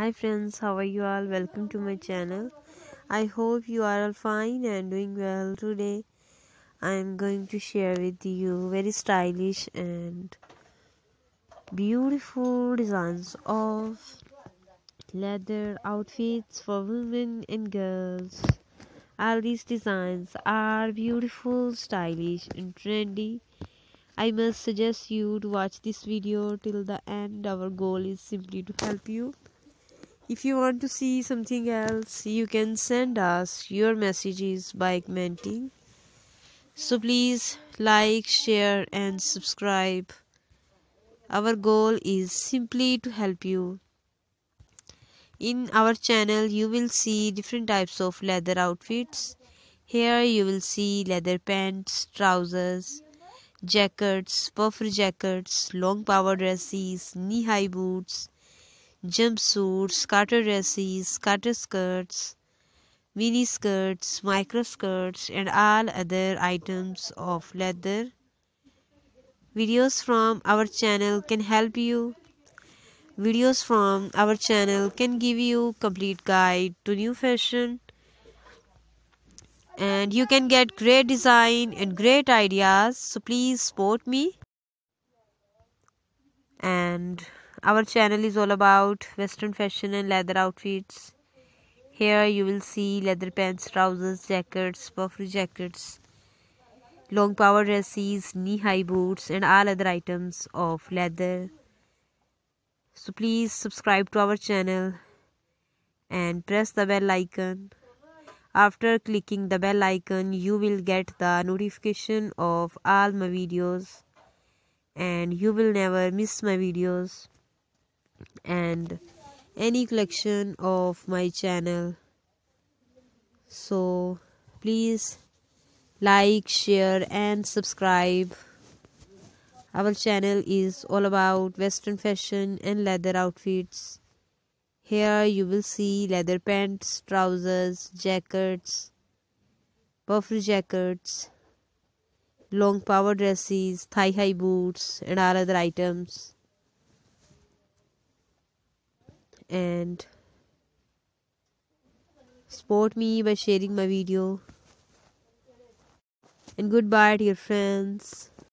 hi friends how are you all? Welcome to my channel. I hope you are all fine and doing well today. I am going to share with you very stylish and beautiful designs of leather outfits for women and girls. All these designs are beautiful stylish and trendy. I must suggest you to watch this video till the end. Our goal is simply to help you. If you want to see something else, you can send us your messages by commenting. So please like, share, and subscribe. Our goal is simply to help you. In our channel, you will see different types of leather outfits. Here, you will see leather pants, trousers jackets, puffer jackets, long power dresses, knee-high boots, jumpsuits, carter dresses, carter skirts, mini skirts, micro skirts, and all other items of leather. Videos from our channel can help you. Videos from our channel can give you complete guide to new fashion and you can get great design and great ideas so please support me and our channel is all about western fashion and leather outfits. Here you will see leather pants trousers jackets puffer jackets long power dresses knee high boots and all other items of leather. So please subscribe to our channel and press the bell icon. After clicking the bell icon, you will get the notification of all my videos and you will never miss my videos and any collection of my channel. So please like, share and subscribe. Our channel is all about western fashion and leather outfits. Here you will see leather pants, trousers, jackets, puffer jackets, long power dresses, thigh high boots, and all other items. And support me by sharing my video. And goodbye, dear friends.